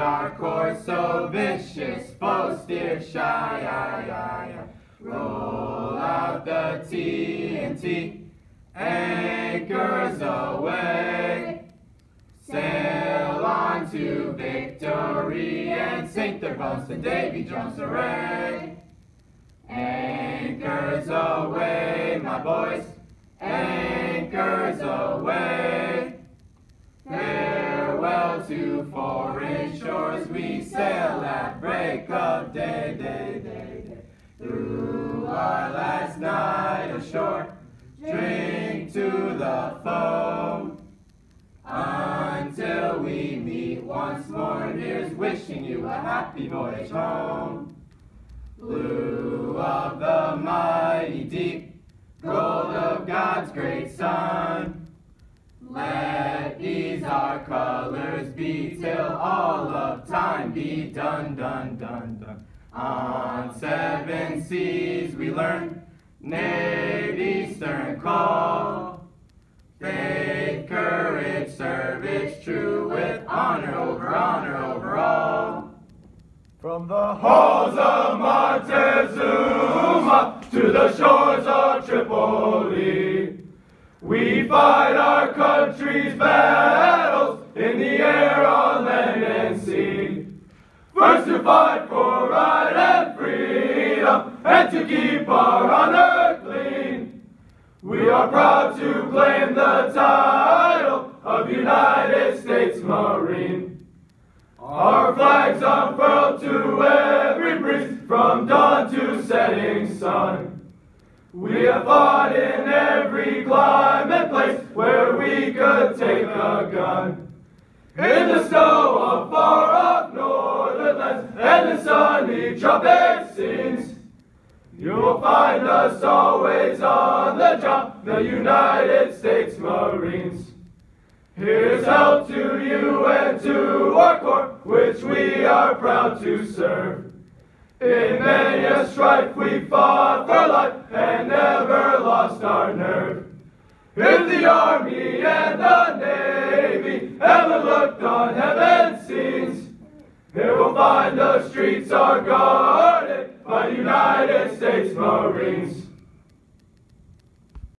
our course so vicious, foe steer shy. Roll out the TNT, anchors aweigh. Sail on to victory and sink their bones to Davy Jones' array. Anchors aweigh, my boys, to foreign shores, we sail at break of day, day, day, day. Through our last night ashore, drink to the foam. Until we meet once more, here's wishing you a happy voyage home. Blue of the mighty deep, gold of God's great sun. Let these our colors be till all of time be done, done, done, done. On seven seas we learn Navy stern call. Faith, courage, service true with honor over honor over all. From the halls of Montezuma to the shores of Tripoli, we fight our country's battles in the air, on land, and sea. First to fight for right and freedom, and to keep our honor clean. We are proud to claim the title of United States Marine. Our flags unfurled to every breeze, from dawn to setting sun. We have fought in every climate place where we could take a gun. In the snow of far off northern lands and the sunny tropic scenes, you will find us always on the job, the United States Marines. Here's health to you and to our corps, which we are proud to serve. In many a strife we fought for life and never lost our nerve. If the army and the navy ever looked on heaven's scenes, they will find the streets are guarded by United States Marines.